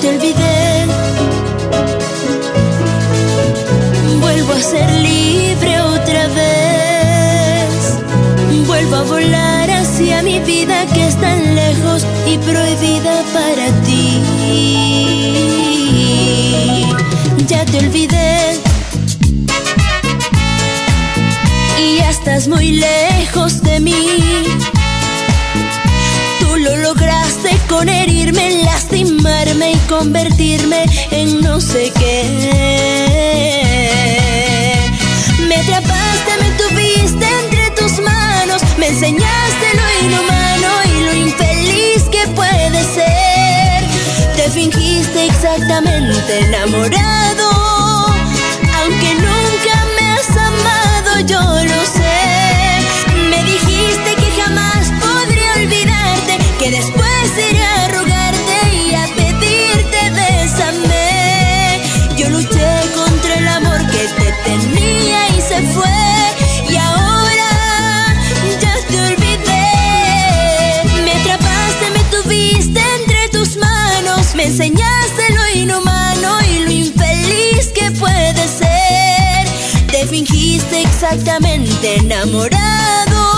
te olvidé. Vuelvo a ser libre otra vez. Vuelvo a volar hacia mi vida que es tan lejos y prohibida para ti. Ya te olvidé. Y ya estás muy lejos de mí y convertirme en no sé qué. Me atrapaste, me tuviste entre tus manos, me enseñaste lo inhumano y lo infeliz que puede ser. Te fingiste exactamente enamorada fingiste exactamente enamorado.